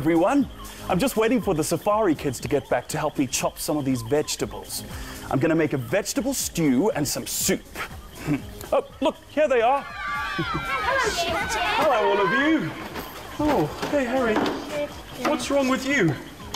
Everyone. I'm just waiting for the safari kids to get back to help me chop some of these vegetables. I'm going to make a vegetable stew and some soup. oh, look, here they are. Hello, all of you. Oh, hey, Harry. What's wrong with you?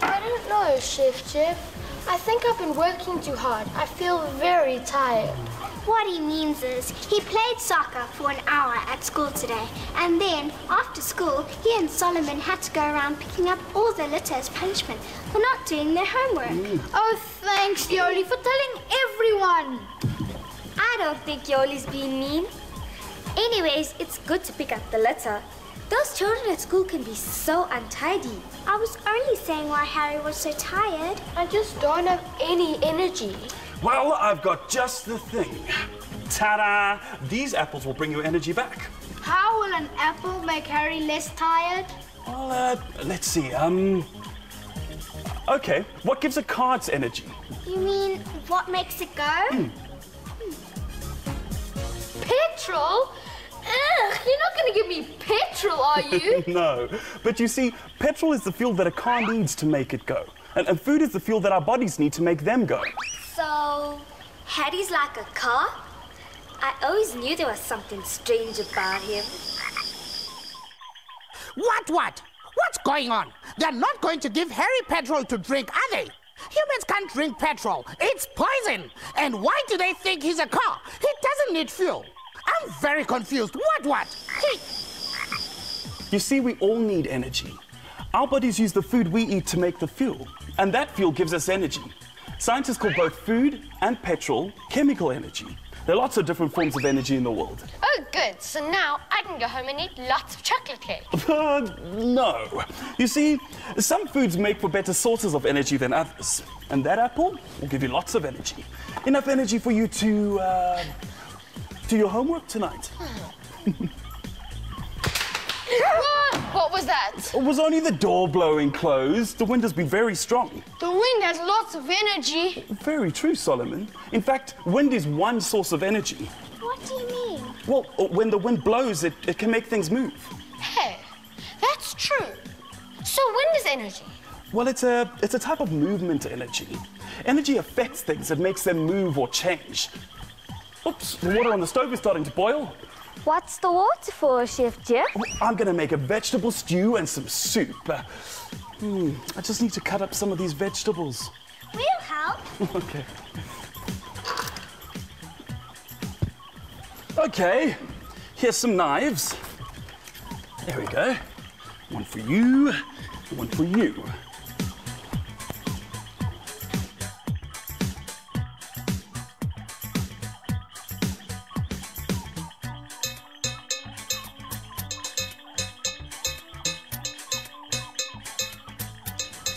I don't know, Chef Jeff. I think I've been working too hard. I feel very tired. What he means is he played soccer for an hour at school today, and then after school, he and Solomon had to go around picking up all the litter as punishment for not doing their homework. Mm. Oh, thanks, Yoli, for telling everyone. I don't think Yoli's being mean. Anyways, it's good to pick up the litter. Those children at school can be so untidy. I was only saying why Harry was so tired. I just don't have any energy. Well, I've got just the thing. Ta-da! These apples will bring your energy back. How will an apple make Harry less tired? Well, uh, let's see. Um. Okay, what gives a car its energy? You mean what makes it go? Petrol? Ugh, you're not going to give me petrol, are you? no, but you see, petrol is the fuel that a car needs to make it go. And, and food is the fuel that our bodies need to make them go. So, Harry's like a car? I always knew there was something strange about him. What, what? What's going on? They're not going to give Harry petrol to drink, are they? Humans can't drink petrol. It's poison. And why do they think he's a car? He doesn't need fuel. I'm very confused. What, what? He... You see, we all need energy. Our bodies use the food we eat to make the fuel, and that fuel gives us energy. Scientists call both food and petrol chemical energy. There are lots of different forms of energy in the world. Oh, good. So now I can go home and eat lots of chocolate cake. Uh, no. You see, some foods make for better sources of energy than others. And that apple will give you lots of energy. Enough energy for you to uh, do your homework tonight. what? Was that? It was only the door blowing closed. The wind has been very strong. The wind has lots of energy. Very true, Solomon. In fact, wind is one source of energy. What do you mean? Well, uh, when the wind blows, it, it can make things move. Hey, that's true. So wind is energy. Well, it's a, it's a type of movement energy. Energy affects things, it makes them move or change. Oops, the water on the stove is starting to boil. What's the water for, Chef Jeff? I'm going to make a vegetable stew and some soup. Uh, hmm, I just need to cut up some of these vegetables. We'll help. okay. Okay, here's some knives. There we go. One for you, one for you.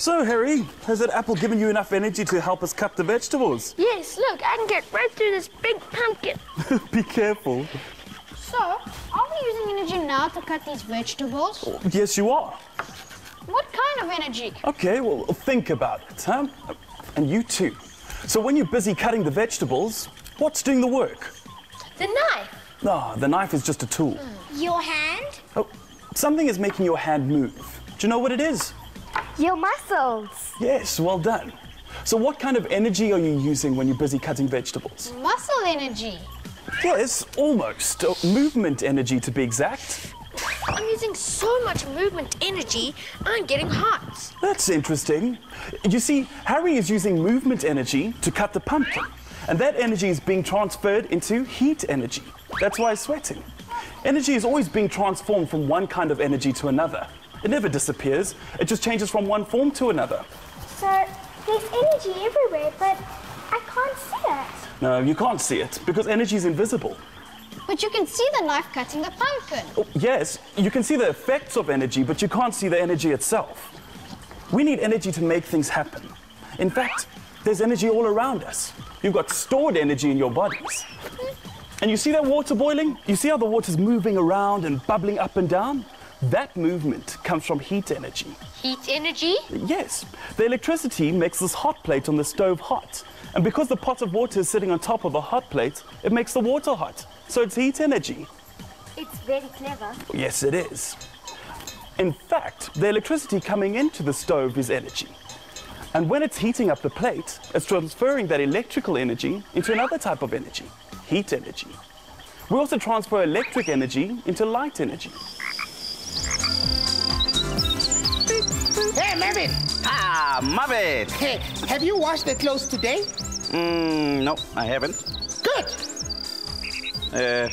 So, Harry, has that apple given you enough energy to help us cut the vegetables? Yes, look, I can get right through this big pumpkin. Be careful. So, are we using energy now to cut these vegetables? Yes, you are. What kind of energy? Okay, well, think about it, huh? And you too. So, when you're busy cutting the vegetables, what's doing the work? The knife. Ah, the knife is just a tool. Your hand? Oh, something is making your hand move. Do you know what it is? Your muscles. Yes, well done. So, what kind of energy are you using when you're busy cutting vegetables? Muscle energy. Yes, almost. Uh, movement energy, to be exact. I'm using so much movement energy, I'm getting hot. That's interesting. You see, Harry is using movement energy to cut the pumpkin, and that energy is being transferred into heat energy. That's why he's sweating. Energy is always being transformed from one kind of energy to another. It never disappears, it just changes from one form to another. So there's energy everywhere, but I can't see it. No, you can't see it because energy is invisible. But you can see the knife cutting the pumpkin. Oh, yes, you can see the effects of energy, but you can't see the energy itself. We need energy to make things happen. In fact, there's energy all around us. You've got stored energy in your bodies. Hmm. And you see that water boiling? You see how the water's moving around and bubbling up and down? That movement comes from heat energy. Heat energy? Yes, the electricity makes this hot plate on the stove hot. And because the pot of water is sitting on top of the hot plate, it makes the water hot. So it's heat energy. It's very clever. Yes, it is. In fact, the electricity coming into the stove is energy. And when it's heating up the plate, it's transferring that electrical energy into another type of energy, heat energy. We also transfer electric energy into light energy. Hey, Marvin, Ah, Marvin! hey, have you washed the clothes today? Mm, no, I haven't. Good. Uh,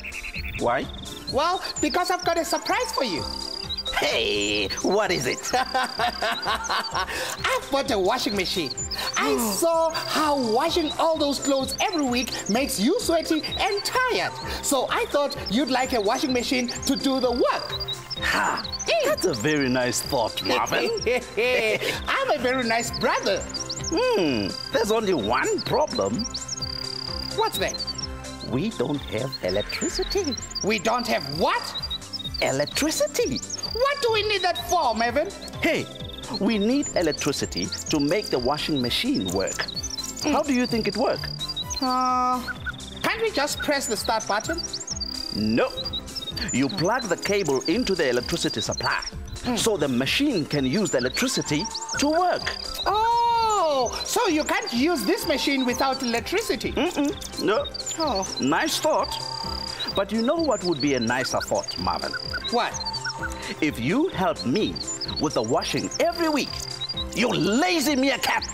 why? Well, because I've got a surprise for you. Hey, what is it? I've bought a washing machine. I saw how washing all those clothes every week makes you sweaty and tired. So I thought you'd like a washing machine to do the work. ha, that's a very nice thought, Marvin. I'm a very nice brother. Hmm, there's only one problem. What's that? We don't have electricity. We don't have what? Electricity? What do we need that for, Marvin? Hey, we need electricity to make the washing machine work. How do you think it works? Uh, can't we just press the start button? No. You plug the cable into the electricity supply so the machine can use the electricity to work. Oh, so you can't use this machine without electricity. Mm -mm. No. Oh, Nice thought. But you know what would be a nicer thought, Marvin? what? If you help me with the washing every week, you lazy meerkat!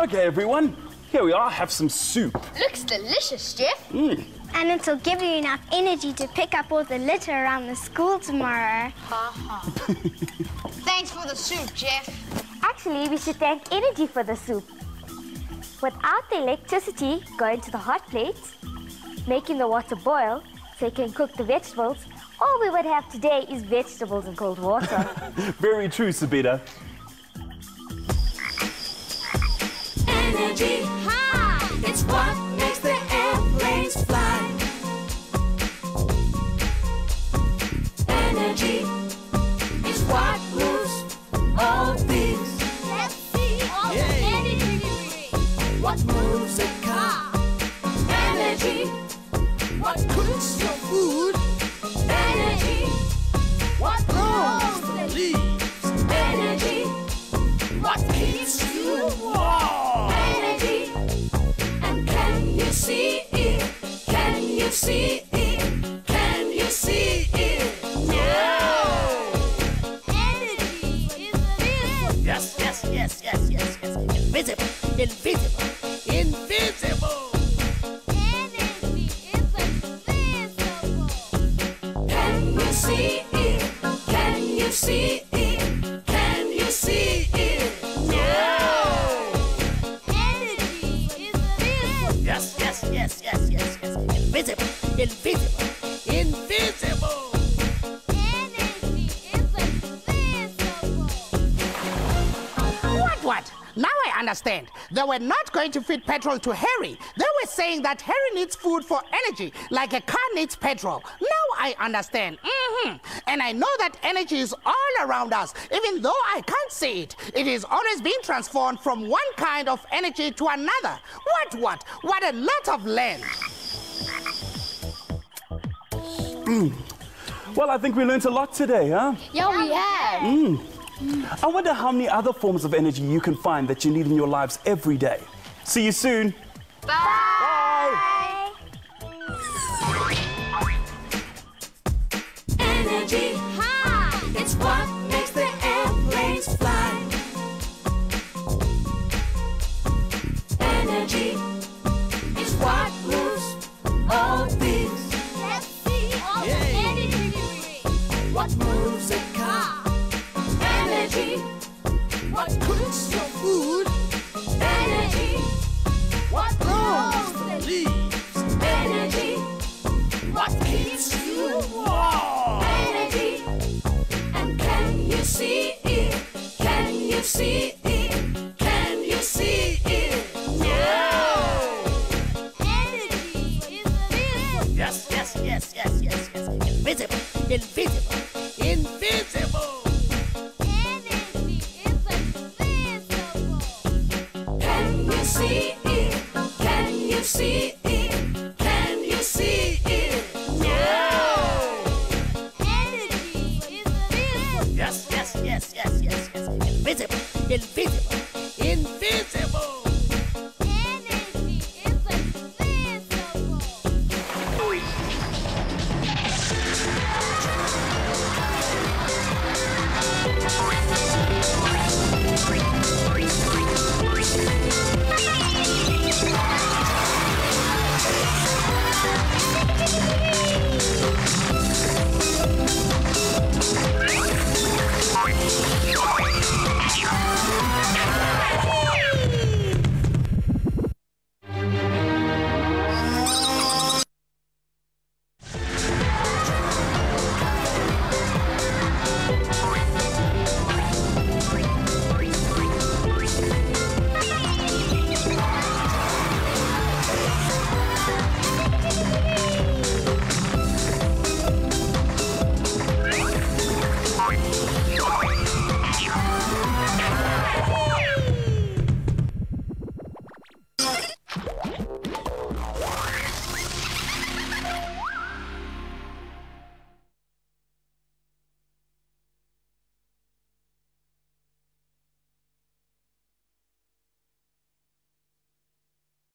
Okay, everyone, here we are. Have some soup. Looks delicious, Jeff. Hmm. And it'll give you enough energy to pick up all the litter around the school tomorrow. Ha ha. Thanks for the soup, Jeff. Actually, we should thank energy for the soup. Without the electricity going to the hot plates, making the water boil so you can cook the vegetables, all we would have today is vegetables and cold water. Very true, Sabita. You see it? Can you see it? Yeah. Energy is. Yes, yes, yes, yes, yes, yes. Invisible, invisible, invisible. Energy is invisible. What, what? Now I understand. They were not going to feed petrol to Harry. They were saying that Harry needs food for energy, like a car needs petrol. Now I understand. hmm And I know that energy is all around us, even though I can't see it. It is always being transformed from one kind of energy to another. What, what? What a lot of land. Well, I think we learned a lot today, huh? Yeah, we have. I wonder how many other forms of energy you can find that you need in your lives every day. See you soon. Bye. Energy. What you see it? Can you see it? Can you see it? Yeah. Energy is invisible. Yes, yes, yes, yes, yes, yes. Invisible, invisible, invisible. Energy is invisible. Can you see it? Can you see it? el vídeo. Thank you.